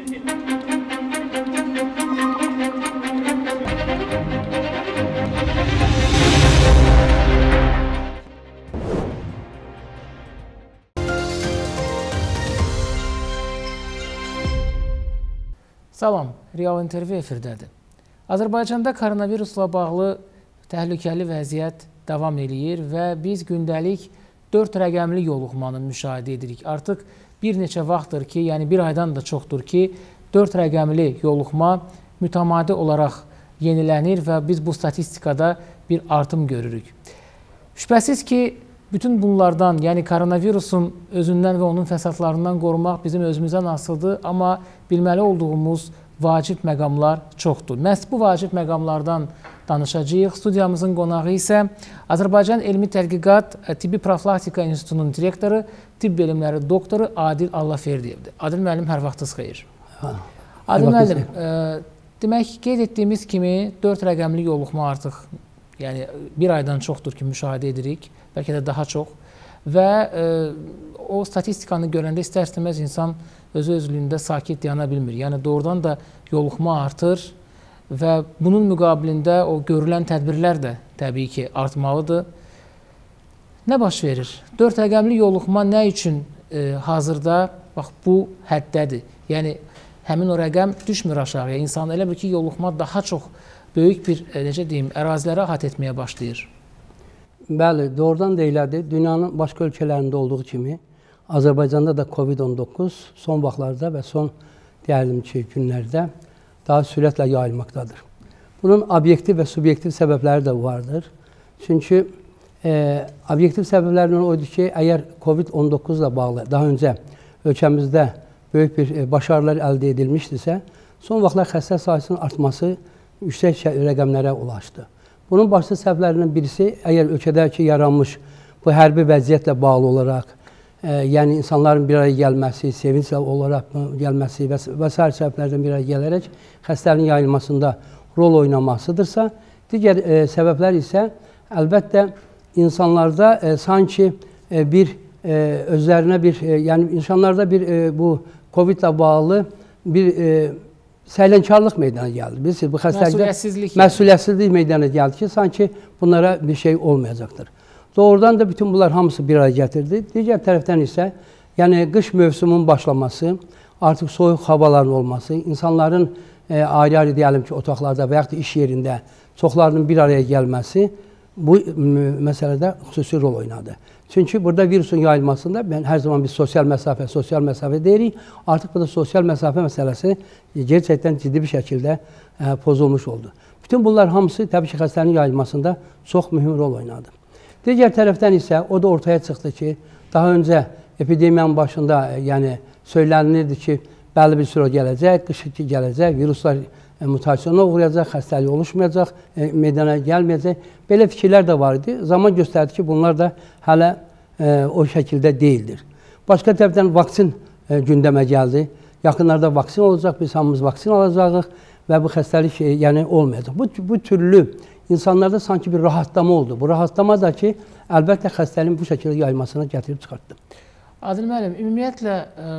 Salam, Real intervyu efirdədir. Azərbaycanda koronavirusla bağlı təhlükəli vəziyyət davam eləyir və biz gündəlik 4 rəqəmli yoluxmanı müşahidə edirik. Artıq bir neçə vaxtdır ki, yəni bir aydan da çoxdur ki, 4 rəqəmli yoluxma mütəmadi olaraq yenilənir və biz bu statistikada bir artım görürük. Şübhəsiz ki, Bütün bunlardan, yəni koronavirusun özündən və onun fəsadlarından qorumaq bizim özümüzdən asılıdır, amma bilməli olduğumuz vacib məqamlar çoxdur. Məhz bu vacib məqamlardan danışacağıq. Studiyamızın qonağı isə Azərbaycan Elmi Tədqiqat Tibbi Profilaktika İnstitutunun direktoru, tibb elmləri doktoru Adil Allahverdiyevdir. Adil müəllim, hər vaxtınız xeyir. Adil müəllim, ə, demək qeyd etdiyimiz kimi 4 rəqəmli yoluxma artıq yəni bir aydan çoxdur ki, müşahidə edirik bəlkə də daha çox. Və e, o statistikanı görəndə istər-istəməz insan özü özlüyündə sakit dayana bilmir. Yəni doğrudan da yoluxma artır və bunun müqabilində o görülən tədbirlər də təbii ki, artmalıdır. Nə baş verir? 4 rəqəmli yoluxma nə üçün e, hazırda bax bu həddədir? Yəni həmin o rəqəm düşmür aşağıya. İnsan elə bil ki, yoluxma daha çox böyük bir e, necə deyim, ərazilərə əhatə etməyə başlayır. Bəli, doğrudan da elədir. Dünyanın başqa ölkələrində olduğu kimi Azərbaycanda da COVID-19 son vaxtlarda və son deyəlim ki, günlərdə daha sürətlə yayılmaqdadır. Bunun obyektiv və subyektiv səbəbləri də vardır. Çünki e, obyektiv səbəblərdən oydur ki, əgər COVID-19 ilə bağlı daha öncə ölkəmizdə böyük bir e, başarılar əldə edilmişdisə, son vaxtlar xəstə sayısının artması yüksək rəqəmlərə ulaşdı. Bunun başlı səbəblərindən birisi əgər ölkədəki yaranmış bu hərbi vəziyyətlə bağlı olaraq, yəni insanların bir araya gəlməsi, sevinç olaraq gəlməsi və, və sair səbəblərdən bir araya gələrək xəstəliyin yayılmasında rol oynamasıdırsa, digər e, səbəblər isə əlbəttə insanlarda e, sanki e, bir e, özlərinə bir, e, yəni insanlarda bir e, bu COVID-la bağlı bir e, səylənkarlıq meydana gəldi. Bilirsiniz, bu xəstəlikdə məsuliyyətsizlik, məsuliyyətsizlik meydana gəldi ki, sanki bunlara bir şey olmayacaqdır. Doğrudan da bütün bunlar hamısı bir araya gətirdi. Digər tərəfdən isə yəni qış mövsümünün başlaması, artıq soyuq havaların olması, insanların e, ayrı-ayrı deyəlim ki, otaqlarda və yaxud da iş yerində çoxlarının bir araya gəlməsi bu məsələdə xüsusi rol oynadı. Çünki burada virusun yayılmasında mən hər zaman biz sosial məsafə, sosial məsafə deyirik. Artıq burada sosial məsafə məsələsi gerçəkdən ciddi bir şəkildə ə, pozulmuş oldu. Bütün bunlar hamısı təbii ki, xəstənin yayılmasında çox mühüm rol oynadı. Digər tərəfdən isə o da ortaya çıxdı ki, daha öncə epidemiyanın başında, yəni söylənilirdi ki, bəlli bir süre gələcək, qış gələcək, viruslar e, mutasyona uğrayacaq, xəstəlik oluşmayacaq, e, meydana gəlməyəcək. Belə fikirlər də var idi. Zaman göstərdi ki, bunlar da hələ e, o şəkildə deyildir. Başqa tərəfdən vaksin e, gündəmə gəldi. Yaxınlarda vaksin olacaq, biz hamımız vaksin alacağıq və bu xəstəlik e, yəni olmayacaq. Bu, bu türlü insanlarda sanki bir rahatlama oldu. Bu rahatlama da ki, əlbəttə xəstəliyin bu şəkildə yayılmasına gətirib çıxartdı. Adil müəllim, ümumiyyətlə ə,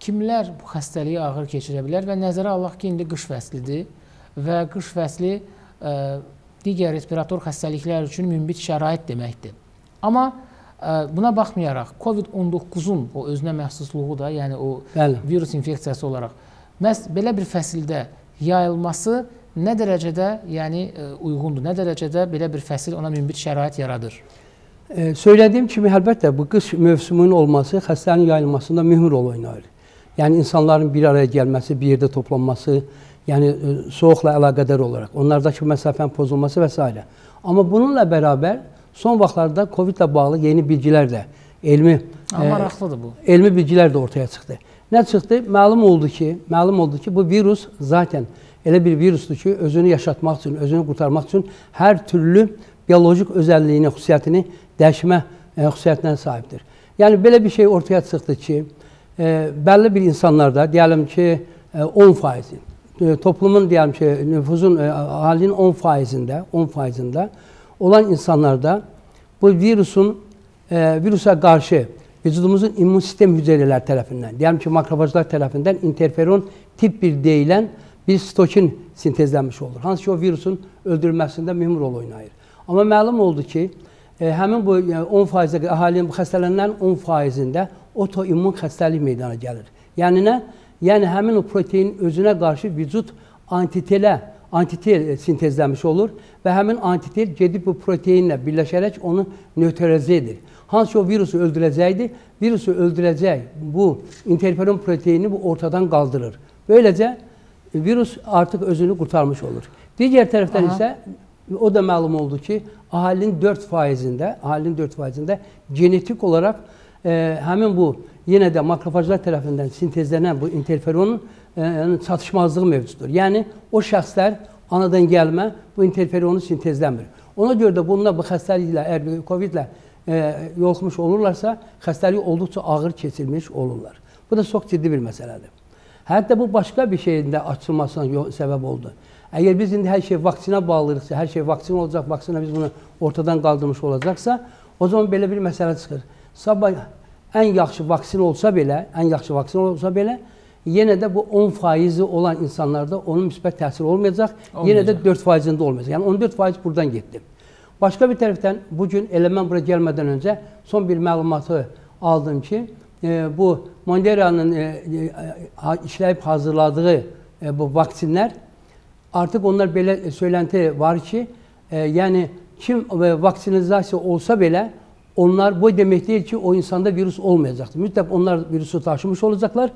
kimlər bu xəstəliyi ağır keçirə bilər və nəzərə alaq ki, indi qış fəslidir və qış fəsli ə, digər respirator xəstəliklər üçün münbit şərait deməkdir. Amma ə, buna baxmayaraq COVID-19-un o özünə məxsusluğu da, yəni o Bəli. virus infeksiyası olaraq məhz belə bir fəsildə yayılması nə dərəcədə yəni ə, uyğundur, nə dərəcədə belə bir fəsil ona münbit şərait yaradır? E, söylədiyim kimi əlbəttə bu qış mövsümünün olması xəstənin yayılmasında mühüm rol oynayır. Yəni insanların bir araya gəlməsi, bir yerdə toplanması, yəni e, soyuqla əlaqədar olaraq, onlardakı məsafənin pozulması və s. Amma bununla bərabər son vaxtlarda COVID ilə bağlı yeni bilgilər də, elmi Amma maraqlıdır bu. E, elmi bilgilər də ortaya çıxdı. Nə çıxdı? Məlum oldu ki, məlum oldu ki, bu virus zaten elə bir virusdur ki, özünü yaşatmaq üçün, özünü qurtarmaq üçün hər türlü biolojik özəlliyini, xüsusiyyətini dəyişmə e, xüsusiyyətinə sahibdir. Yəni belə bir şey ortaya çıxdı ki, e, bəlli bir insanlarda, deyəlim ki, e, 10 faizi, e, toplumun deyəlim ki, nüfuzun, e, ahalinin 10 faizində, 10 faizində olan insanlarda bu virusun e, virusa qarşı vücudumuzun immün sistem hücreləri tərəfindən, diyelim ki makrofajlar tərəfindən interferon tip 1 deyilən bir stokin sintezlənmiş olur. Hansı ki o virusun öldürülməsində mühüm rol oynayır. Amma məlum oldu ki, e, həmin bu yəni 10% əhalinin bu xəstələnənlərin 10%-də otoimmun xəstəlik meydana gəlir. Yəni nə? Yəni həmin o protein özünə qarşı vücud antitelə, antitel sintezlənmiş olur və həmin antitel gedib bu proteinlə birləşərək onu nötralizə edir. Hansı ki o virusu öldürəcəkdir, virusu öldürəcək bu interferon proteinini bu ortadan qaldırır. Böyləcə virus artıq özünü qurtarmış olur. Digər tərəfdən Aha. isə o da məlum oldu ki, əhalinin 4%-də, əhalinin 4%-də genetik olaraq e, həmin bu yenə də makrofajlar tərəfindən sintezlənən bu interferonun e, yəni çatışmazlığı mövcuddur. Yəni o şəxslər anadan gəlmə bu interferonu sintezləmir. Ona görə də bunlar bu xəstəliklə, əgər COVID-lə e, yoluxmuş olurlarsa, xəstəlik olduqca ağır keçirmiş olurlar. Bu da çox ciddi bir məsələdir. Hətta bu başqa bir şeyin də açılmasına səbəb oldu. Əgər biz indi hər şey vaksina bağlıyıqsa, hər şey vaksin olacaq, vaksina biz bunu ortadan qaldırmış olacaqsa, o zaman belə bir məsələ çıxır. Sabah ən yaxşı vaksin olsa belə, ən yaxşı vaksin olsa belə, yenə də bu 10 faizi olan insanlarda onun müsbət təsiri olmayacaq, olmayacaq. yenə də 4 faizində olmayacaq. Yəni 14 faiz buradan getdi. Başqa bir tərəfdən bugün elə mən bura gəlmədən öncə son bir məlumatı aldım ki, bu Monderanın e, e, işləyib hazırladığı e, bu vaksinlər artıq onlar belə söylənti var ki, e, yəni kim e, vaksinizasiya olsa belə onlar bu demək deyil ki, o insanda virus olmayacaqdır. Mütləq onlar virusu daşımış olacaqlar.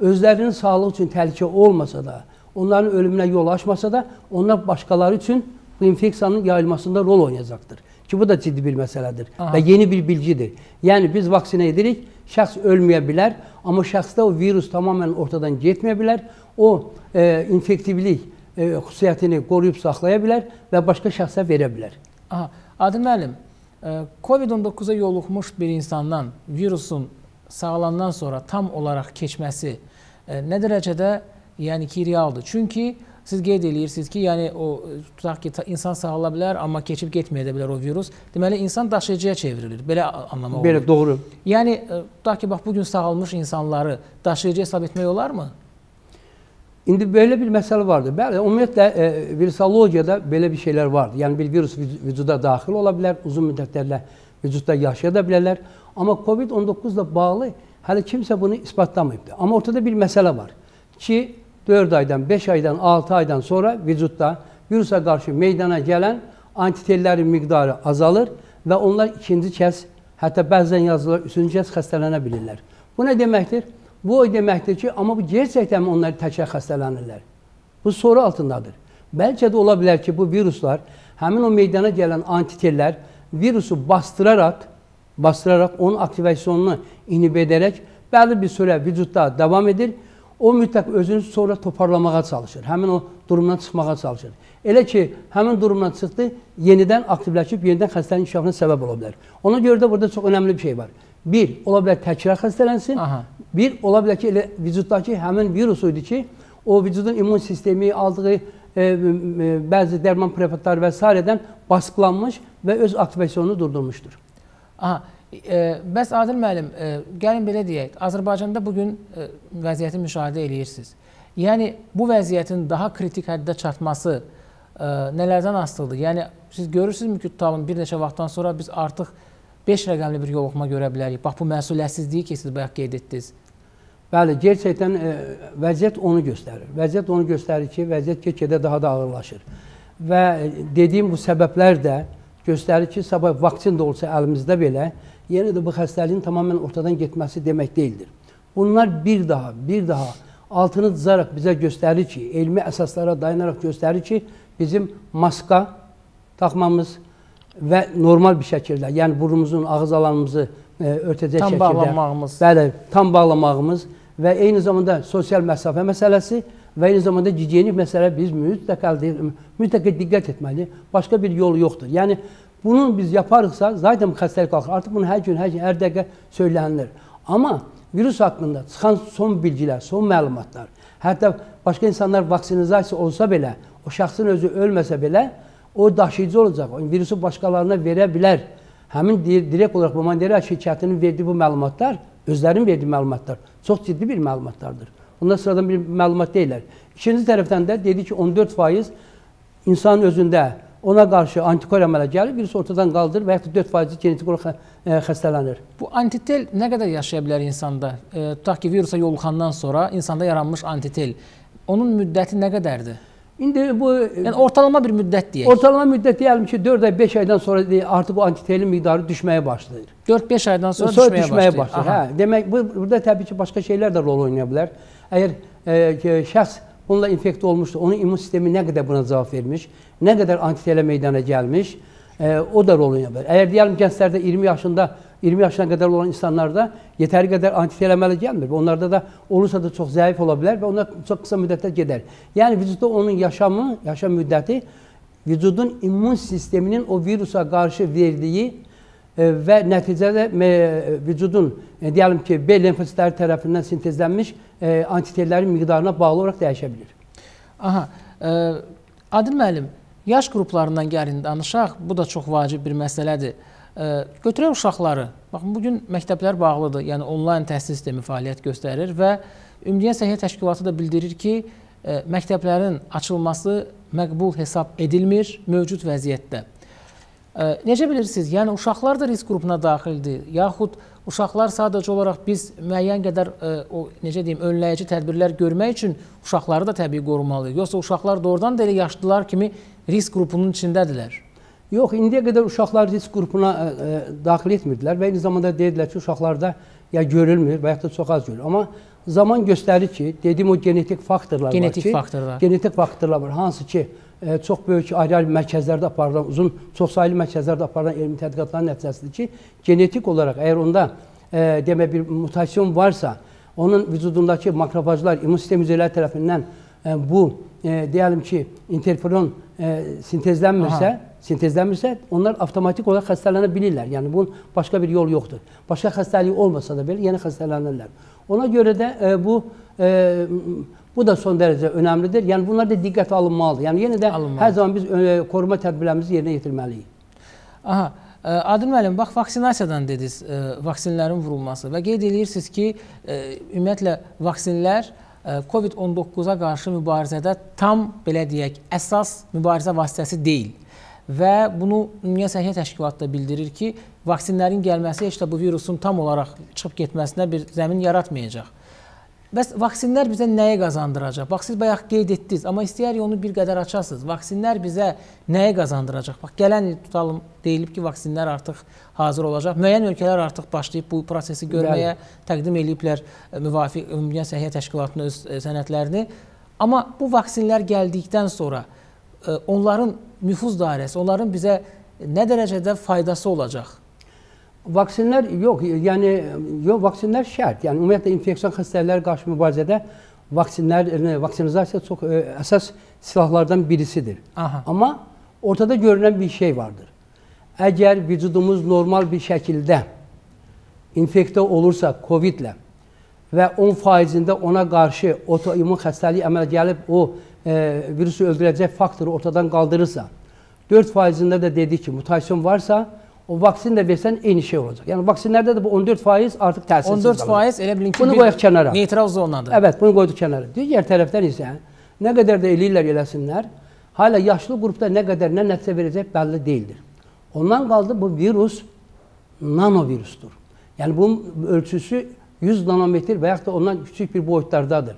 Özlərinin sağlığı üçün təhlükə olmasa da, onların ölümünə yol açmasa da, onlar başqaları üçün bu infeksiyanın yayılmasında rol oynayacaqdır. Ki bu da ciddi bir məsələdir Aha. və yeni bir bilgidir. Yəni biz vaksinə edirik, şəxs ölməyə bilər, amma şəxsdə o virus tamamilə ortadan getməyə bilər. O e, infektivlik e, xüsusiyyətini qoruyub saxlaya bilər və başqa şəxsə verə bilər. Aha. Adil müəllim, e, COVID-19-a yoluxmuş bir insandan virusun sağalandan sonra tam olaraq keçməsi e, nə dərəcədə yəni ki, realdır? Çünki Siz qeyd eləyirsiniz ki, yəni o tutaq ki, insan sağala bilər, amma keçib getməyə də bilər o virus. Deməli insan daşıyıcıya çevrilir. Belə anlamaq olur. Belə doğru. Yəni e, tutaq ki, bax bu gün sağalmış insanları daşıyıcı hesab etmək olarmı? İndi belə bir məsələ vardır. Bəli, ümumiyyətlə e, virusologiyada belə bir şeylər vardır. Yəni bir virus vücuda daxil ola bilər, uzun müddətlərlə vücudda yaşaya da bilərlər. Amma COVID-19 ilə bağlı hələ kimsə bunu isbatlamayıbdır. Amma ortada bir məsələ var ki, 4 aydan, 5 aydan, 6 aydan sonra vücudda virusa qarşı meydana gələn antitellərin miqdarı azalır və onlar ikinci kəs, hətta bəzən yazılır, üçüncü kəs xəstələnə bilirlər. Bu nə deməkdir? Bu o deməkdir ki, amma bu gerçəkdən onlar təkrar xəstələnirlər. Bu soru altındadır. Bəlkə də ola bilər ki, bu viruslar, həmin o meydana gələn antitellər virusu bastıraraq, bastıraraq onun aktivasyonunu inhib edərək bəlli bir sürə vücudda davam edir o mütləq özünü sonra toparlamağa çalışır. Həmin o durumdan çıxmağa çalışır. Elə ki, həmin durumdan çıxdı, yenidən aktivləşib, yenidən xəstəliyin inkişafına səbəb ola bilər. Ona görə də burada çox önəmli bir şey var. Bir, ola bilər təkrar xəstələnsin. Aha. Bir, ola bilər ki, elə vücuddakı həmin virus idi ki, o vücudun immun sistemi aldığı e, e, bəzi dərman preparatları və s. baskılanmış və öz aktivasyonunu durdurmuşdur. Aha. E, bəs Adil müəllim, e, gəlin belə deyək, Azərbaycanda bu gün e, vəziyyəti müşahidə eləyirsiniz. Yəni bu vəziyyətin daha kritik həddə çatması e, nələrdən asılıdır? Yəni siz görürsünüzmü ki, tutalım bir neçə vaxtdan sonra biz artıq 5 rəqəmli bir yoluxma görə bilərik. Bax bu məsuliyyətsizliyi ki, siz bayaq qeyd etdiniz. Bəli, gerçəkdən e, vəziyyət onu göstərir. Vəziyyət onu göstərir ki, vəziyyət get-gedə daha da ağırlaşır. Və e, dediyim bu səbəblər də göstərir ki, sabah vaksin də olsa əlimizdə belə yenə də bu xəstəliyin tamamilə ortadan getməsi demək deyildir. Bunlar bir daha, bir daha altını cızaraq bizə göstərir ki, elmi əsaslara dayanaraq göstərir ki, bizim maska taxmamız və normal bir şəkildə, yəni burnumuzun, ağız alanımızı e, örtəcək tam şəkildə bağlamağımız. Bəli, tam bağlamağımız və eyni zamanda sosial məsafə məsələsi və eyni zamanda gigiyenik məsələ biz mütləq mütləq diqqət etməli. Başqa bir yol yoxdur. Yəni bunu biz yaparıqsa zaten bu xəstəlik qalxır. Artıq bunu hər gün, hər gün, hər dəqiqə söylənilir. Amma virus haqqında çıxan son bilgilər, son məlumatlar, hətta başqa insanlar vaksinizasiya olsa belə, o şəxsin özü ölməsə belə, o daşıyıcı olacaq. O virusu başqalarına verə bilər. Həmin di- direkt olaraq bu Mandela şirkətinin verdiyi bu məlumatlar, özlərinin verdiyi məlumatlar çox ciddi bir məlumatlardır. Bunlar sıradan bir məlumat deyillər. İkinci tərəfdən də dedi ki, 14% insanın özündə ona qarşı antikor əmələ gəlir, birisi ortadan qaldır və ya da 4% genetik olaraq ə, xəstələnir. Bu antitel nə qədər yaşaya bilər insanda? E, tutaq ki, virusa yoluxandan sonra insanda yaranmış antitel onun müddəti nə qədərdir? İndi bu Yəni ortalama bir müddət deyək. ortalama müddət deyəlim ki, 4 ay, 5 aydan sonra artıq bu antitelin miqdarı düşməyə başlayır. 4-5 aydan sonra, Sonra düşməyə, düşməyə başlayır. başlayır. Hə, demək bu burada təbii ki, başqa şeylər də rol oynaya bilər. Əgər e, şəxs bununla infekt olmuşsa, onun immun sistemi nə qədər buna cavab vermiş, nə qədər antitelə meydana gəlmiş, e, o da rol oynaya bilər. Əgər deyəlim gənclərdə 20 yaşında 20 yaşına qədər olan insanlarda yetəri qədər antitelə əmələ gəlmir. və Onlarda da olursa da çox zəif ola bilər və onlar çox qısa müddətdə gedər. Yəni vücudda onun yaşamı, yaşam müddəti vücudun immun sisteminin o virusa qarşı verdiyi e, və nəticədə vücudun e, deyəlim ki, B lenfositləri tərəfindən sintezlənmiş e, antitellərin miqdarına bağlı olaraq dəyişə bilir. Aha. E, Adil müəllim, yaş qruplarından gəlin danışaq. Bu da çox vacib bir məsələdir. E, götürək uşaqları. Baxın bu gün məktəblər bağlıdır. Yəni onlayn təhsil sistemi fəaliyyət göstərir və Ümumdünya Səhiyyə Təşkilatı da bildirir ki, e, məktəblərin açılması məqbul hesab edilmir mövcud vəziyyətdə. Necə bilirsiniz? Yəni uşaqlar da risk qrupuna daxildir, yaxud uşaqlar sadəcə olaraq biz müəyyən qədər ə, o necə deyim, önləyici tədbirlər görmək üçün uşaqları da təbii qorumalıyıq. Yoxsa uşaqlar doğrudan da elə yaşlılar kimi risk qrupunun içindədirlər. Yox, indiyə qədər uşaqlar risk qrupuna ə, ə, daxil etmirdilər və eyni zamanda deyirdilər ki, uşaqlarda ya görülmür və ya da çox az görülür. Amma zaman göstərir ki, dediyim o genetik faktorlar Genetik var ki, faktorlar. genetik faktorlar var. Hansı ki, çox böyük ayrı-ayrı mərkəzlərdə aparılan, uzun, çoxsaylı mərkəzlərdə aparılan elmi tədqiqatların nəticəsidir ki, genetik olaraq əgər onda ə, demək bir mutasyon varsa, onun vücudundakı makrofajlar immun sistem hüceyrələri tərəfindən ə, bu ə, deyəlim ki, interferon ə, sintezlənmirsə, Aha. sintezlənmirsə, onlar avtomatik olaraq xəstələnə bilirlər. Yəni bunun başqa bir yol yoxdur. Başqa xəstəlik olmasa da belə yenə xəstələnirlər. Ona görə də e, bu e, bu da son dərəcə önəmlidir. Yəni bunlar da diqqətə alınmalıdır. Yəni yenə də Alınmalıdır. hər zaman biz e, koruma tədbirlərimizi yerinə yetirməliyik. Aha. ə, Adil müəllim, bax vaksinasiyadan dediniz, ə, vaksinlərin vurulması və qeyd edirsiniz ki, ə, ümumiyyətlə vaksinlər ə, COVID-19-a qarşı mübarizədə tam belə deyək, əsas mübarizə vasitəsi deyil. Və bunu Ümumdünya Səhiyyə Təşkilatı da bildirir ki, vaksinlərin gəlməsi heç də bu virusun tam olaraq çıxıb getməsinə bir zəmin yaratmayacaq. Bəs vaksinlər bizə nəyi qazandıracaq? Bax siz bayaq qeyd etdiniz, amma istəyərik onu bir qədər açasınız. Vaksinlər bizə nəyi qazandıracaq? Bax gələn il tutalım deyilib ki, vaksinlər artıq hazır olacaq. Müəyyən ölkələr artıq başlayıb bu prosesi görməyə təqdim eləyiblər e, müvafiq Ümumdünya Səhiyyə Təşkilatının öz e, sənədlərini. Amma bu vaksinlər gəldikdən sonra e, onların nüfuz dairəsi, onların bizə nə dərəcədə faydası olacaq? Vaksinlər yox, yəni yox, vaksinlər şərt. Yəni ümumiyyətlə infeksion xəstəliklərə qarşı mübarizədə vaksinlər, yəni, vaksinizasiya çox ə, əsas silahlardan birisidir. Aha. Amma ortada görünən bir şey vardır. Əgər vücudumuz normal bir şəkildə infeksiya olursa COVID-lə və 10%-də ona qarşı otoimmun xəstəlik əmələ gəlib o e, virusu öldürəcək faktoru ortadan qaldırırsa, 4%-də də dedik ki, mutasyon varsa, o vaksin də versən eyni şey olacaq. Yəni vaksinlərdə də bu 14% artıq təsirsiz 14 qalır. faiz elə bilin ki, Bunu qoyaq kənara. neytral zonadır. Evet, bunu qoyduq kənara. Digər tərəfdən isə nə qədər də eləyirlər eləsinlər, hala yaşlı qrupda nə qədər nə nəticə verəcək bəlli deyildir. Ondan qaldı bu virus nanovirusdur. Yəni bunun ölçüsü 100 nanometr və yaxud da ondan kiçik bir boyutlardadır.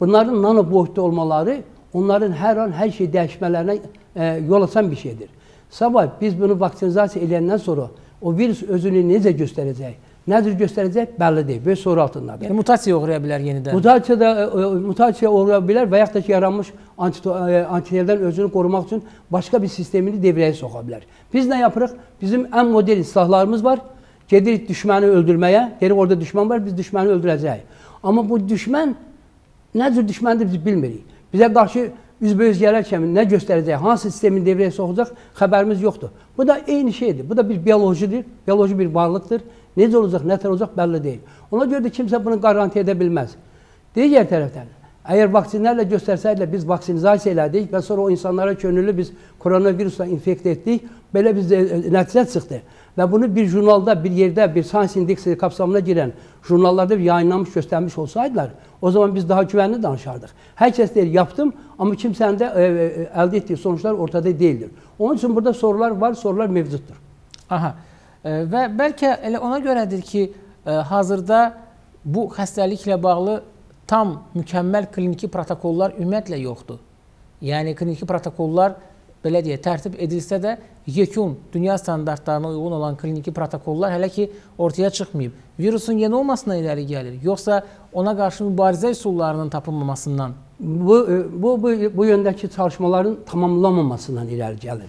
Bunların nano boyutda olmaları onların hər an hər şey dəyişmələrinə e, yol açan bir şeydir. Sabah biz bunu vaksinizasiya edəndən sonra o virus özünü necə göstərəcək, nədir göstərəcək bəlli deyil. Böyük soru altındadır. Yəni mutasiya uğraya bilər yenidən. Mutasiya da e, e, mutasiya uğraya bilər və yaxud da ki, yaranmış e, antiteldən özünü qorumaq üçün başqa bir sistemini devrəyə soxa bilər. Biz nə yapırıq? Bizim ən modern silahlarımız var. Gedirik düşməni öldürməyə. Deyirik orada düşmən var, biz düşməni öldürəcəyik. Amma bu düşmən nə cür düşməndir biz bilmirik. Bizə qarşı üzbəüz gələrkən nə göstərəcək, hansı sistemin devrəyə soxacaq xəbərimiz yoxdur. Bu da eyni şeydir. Bu da bir biolojidir, bioloji bir varlıqdır. Necə olacaq, nə tər olacaq bəlli deyil. Ona görə də kimsə bunu qaranti edə bilməz. Digər tərəfdən, Əgər vaksinlərlə göstərsəydilər biz vaksinizasiya elədik və sonra o insanlara könüllü biz koronavirusla infeksiya etdik. Belə biz e, nəticə çıxdı. Və bunu bir jurnalda, bir yerdə, bir Science indeksi kapsamına girən jurnallarda yayınlanmış, göstərmiş olsaydılar, o zaman biz daha güvənli danışardıq. Hər kəs deyir, yaptım, amma kimsənin də e, e, əldə etdiyi sonuçlar ortada deyildir. Onun üçün burada sorular var, sorular mevcuddur. Aha. E, və bəlkə elə ona görədir ki, e, hazırda bu xəstəliklə bağlı tam mükəmməl kliniki protokollar ümumiyyətlə yoxdur. Yəni kliniki protokollar belə deyə tərtib edilsə də yekun dünya standartlarına uyğun olan kliniki protokollar hələ ki ortaya çıxmayıb. Virusun yeni olmasına irəli gəlir, yoxsa ona qarşı mübarizə üsullarının tapılmamasından? Bu bu bu, bu yöndəki çalışmaların tamamlanmamasından irəli gəlir.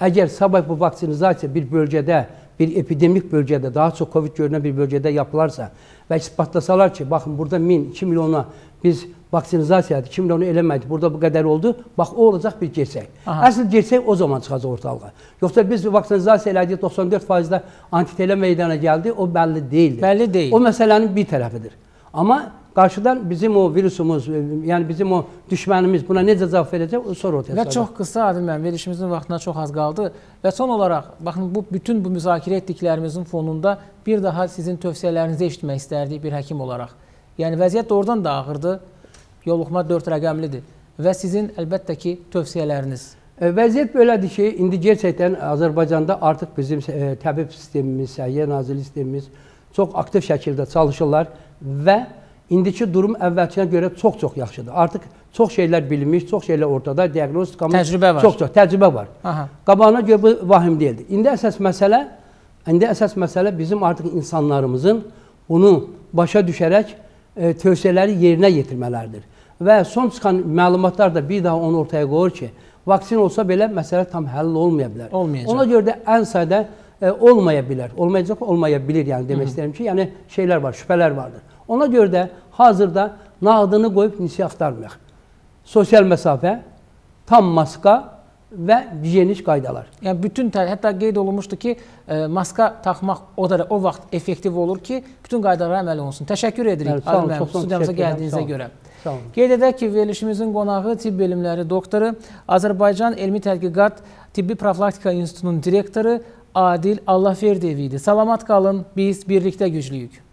Əgər sabah bu vaksinizasiya bir bölgədə bir epidemik bölgədə, daha çox COVID görünən bir bölgədə yapılarsa və isbatlasalar ki, baxın burada 1000, 2 milyona biz vaksinizasiyadır, 2 milyonu eləmədik, burada bu qədər oldu, bax o olacaq bir gerçək. Əsl gerçək o zaman çıxacaq ortalığa. Yoxsa biz vaksinizasiya elədik, 94%-də antitela meydana gəldi, o bəlli deyildir. Bəlli deyil. O məsələnin bir tərəfidir. Amma qarşıdan bizim o virusumuz, e, yəni bizim o düşmənimiz buna necə cavab verəcək, o sonra ortaya çıxacaq. Və çox qısa Adil müəllim, verilişimizin vaxtına çox az qaldı və son olaraq baxın bu bütün bu müzakirə etdiklərimizin fonunda bir daha sizin tövsiyələrinizi eşitmək istərdik bir həkim olaraq. Yəni vəziyyət doğrudan da ağırdır. Yoluxma 4 rəqəmlidir və sizin əlbəttə ki, tövsiyələriniz e, Vəziyyət belədir ki, indi gerçəkdən Azərbaycanda artıq bizim e, təbib sistemimiz, Səhiyyə Nazirliyi sistemimiz çox aktiv şəkildə çalışırlar və İndiki durum əvvəlkinə görə çox-çox yaxşıdır. Artıq çox şeylər bilinmiş, çox şeylər ortada, diaqnostikamız təcrübə var. Çox-çox təcrübə var. Aha. Qabağına görə bu vahim deyildi. İndi əsas məsələ, indi əsas məsələ bizim artıq insanlarımızın bunu başa düşərək e, tövsiyələri yerinə yetirmələridir. Və son çıxan məlumatlar da bir daha onu ortaya qoyur ki, vaksin olsa belə məsələ tam həll olmaya bilər. Olmayacaq. Ona görə də ən sadə e, olmaya bilər. Olmayacaq, olmaya bilir yəni demək Hı -hı. istəyirəm ki, yəni şeylər var, şübhələr vardır. Ona görə də hazırda nağdını qoyub nisiyə axtarmayaq. Sosial məsafə, tam maska və gigiyenik qaydalar. Yəni bütün hətta qeyd olunmuşdu ki, e, maska taxmaq o da o vaxt effektiv olur ki, bütün qaydalara əməl olunsun. Təşəkkür edirik Bəli, olun, çox studiyamıza gəldiyinizə görə. Qeyd edək ki, verilişimizin qonağı tibb elmləri doktoru, Azərbaycan Elmi Tədqiqat Tibbi Profilaktika İnstitutunun direktoru Adil Allahverdiyev idi. Salamat qalın, biz birlikdə güclüyük.